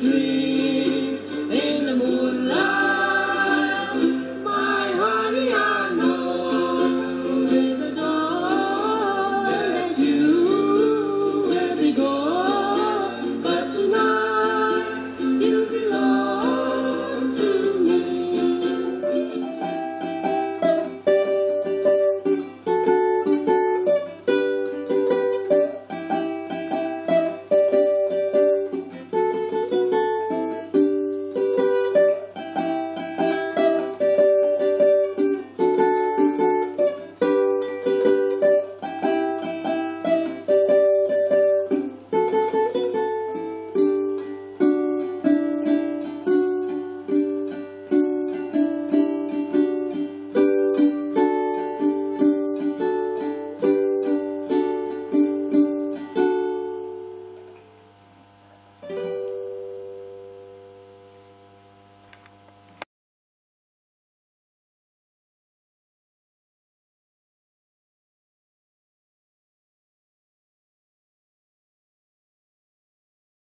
dream.